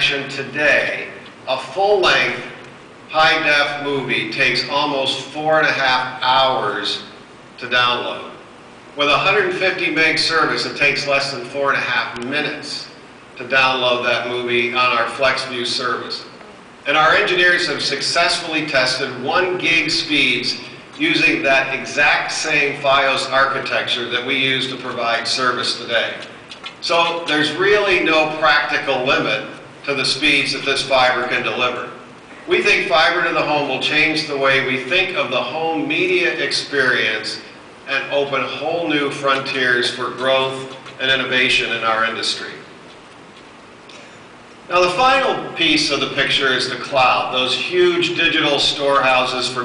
connection today, a full-length, high-def movie takes almost four and a half hours to download. With 150 meg service, it takes less than four and a half minutes to download that movie on our FlexView service. And our engineers have successfully tested one gig speeds using that exact same FiOS architecture that we use to provide service today. So there's really no practical limit to the speeds that this fiber can deliver. We think fiber to the home will change the way we think of the home media experience and open whole new frontiers for growth and innovation in our industry. Now the final piece of the picture is the cloud, those huge digital storehouses for